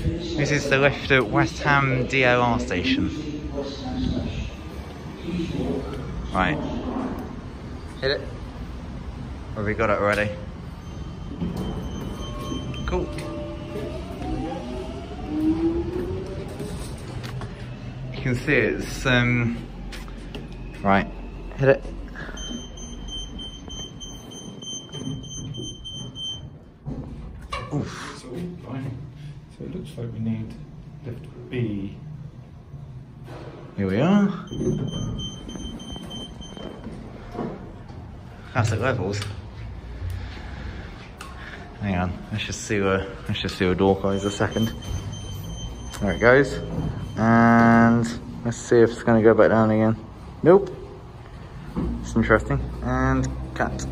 This is the lift at West Ham DLR station. Right. Hit it. Have we got it already? Cool. You can see it's um right. Hit it. Oof. So, it looks like we need lift B. Here we are. Classic levels. Hang on, let's just see where let's just see where door goes a second. There it goes. And let's see if it's gonna go back down again. Nope. It's interesting. And cut.